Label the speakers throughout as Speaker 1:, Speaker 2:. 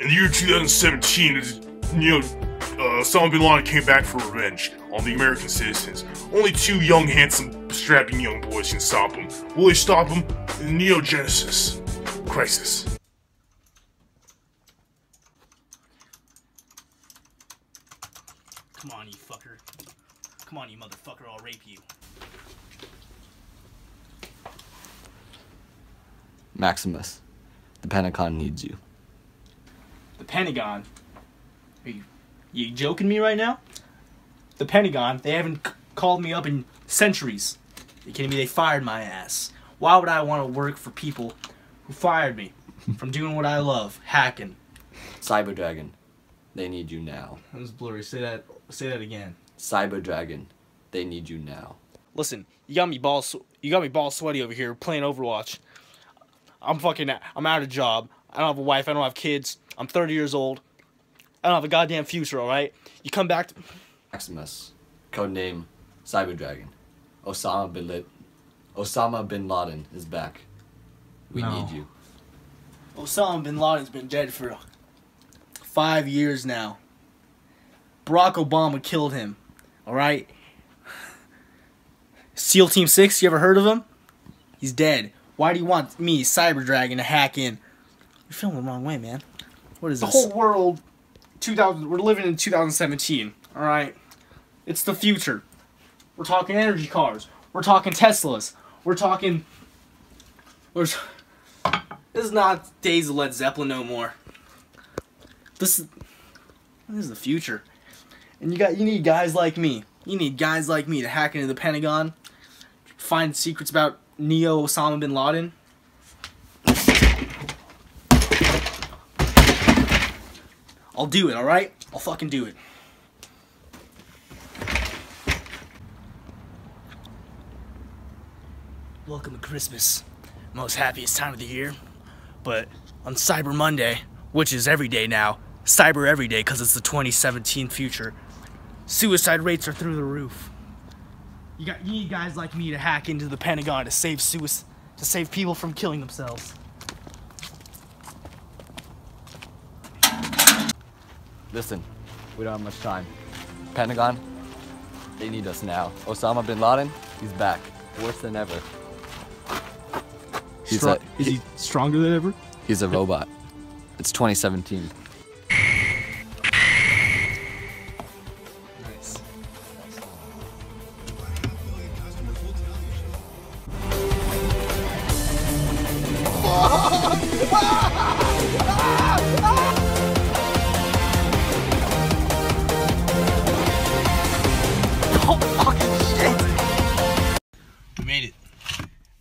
Speaker 1: In the year 2017, you know, uh, Osama bin Laden came back for revenge on the American citizens. Only two young, handsome, strapping young boys can stop him. Will they stop him? In Neo Genesis Crisis.
Speaker 2: Come on, you fucker. Come on, you motherfucker, I'll rape you.
Speaker 3: Maximus, the Pentagon needs you.
Speaker 2: The Pentagon? Are you, you joking me right now? The Pentagon, they haven't c- called me up in centuries. you kidding me? They fired my ass. Why would I want to work for people who fired me from doing what I love, hacking?
Speaker 3: Cyber Dragon, they need you now.
Speaker 2: That was blurry. Say that. Say that again.
Speaker 3: Cyber Dragon, they need you now.
Speaker 2: Listen, you got me ball. sw- You got me ball sweaty over here playing Overwatch. I'm fucking. I'm out of job. I don't have a wife. I don't have kids. I'm 30 years old. I don't have a goddamn future. All right. You come back. To,
Speaker 3: Maximus, codename Cyber Dragon. Osama bin Laden. Osama bin Laden is back. We
Speaker 2: No.
Speaker 3: need you.
Speaker 2: Osama bin Laden's been dead for five years now. Barack Obama killed him. All right. SEAL Team Six. You ever heard of him? He's dead. Why do you want me, Cyber Dragon, to hack in? You're feeling the wrong way, man. What is
Speaker 4: The
Speaker 2: this?
Speaker 4: whole world, 2000. We're living in 2017.
Speaker 2: All right. It's the future. We're talking energy cars. We're talking Teslas. We're talking. There's. This is not days of Led Zeppelin no more. This is. This is the future, and you got you need guys like me. You need guys like me to hack into the Pentagon, find secrets about Neo Osama bin Laden. I'll do it. All right. I'll fucking do it. Welcome to Christmas. Most happiest time of the year. But on Cyber Monday, which is every day now, cyber every day because it's the 2017 future, suicide rates are through the roof. You got you need guys like me to hack into the Pentagon to save to save people from killing themselves.
Speaker 3: Listen, we don't have much time. Pentagon, they need us now. Osama bin Laden, he's back. Worse than ever. He's a,
Speaker 4: is he stronger than ever?
Speaker 3: he's a robot. It's 2017.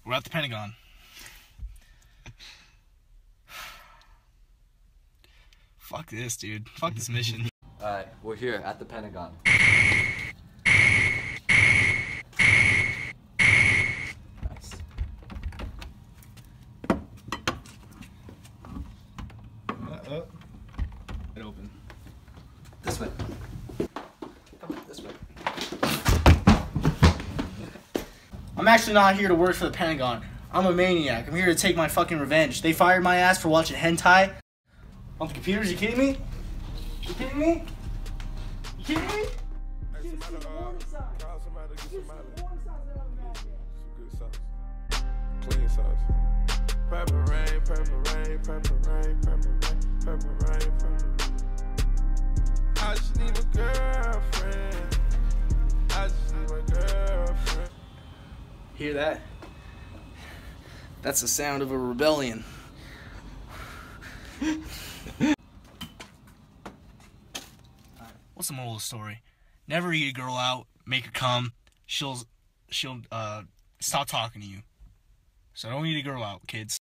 Speaker 2: We're at the Pentagon. Fuck this, dude. Fuck this mission.
Speaker 3: Alright, we're here at the Pentagon. Nice. Uh, oh.
Speaker 2: It open.
Speaker 3: This way. Come on, this way.
Speaker 2: I'm actually not here to work for the Pentagon. I'm a maniac. I'm here to take my fucking revenge. They fired my ass for watching hentai on the computers. You kidding me? You kidding me? You kidding me?
Speaker 5: Uh, Clean sauce. Purple rain, purple rain, purple rain, purple rain, purple rain, purple rain.
Speaker 2: Hear that? That's the sound of a rebellion. What's the moral of the story? Never eat a girl out, make her come. She'll she'll uh stop talking to you. So don't eat a girl out, kids.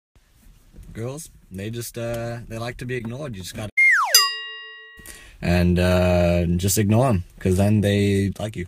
Speaker 3: Girls, they just, uh, they like to be ignored. You just gotta. And, uh, just ignore them, because then they like you.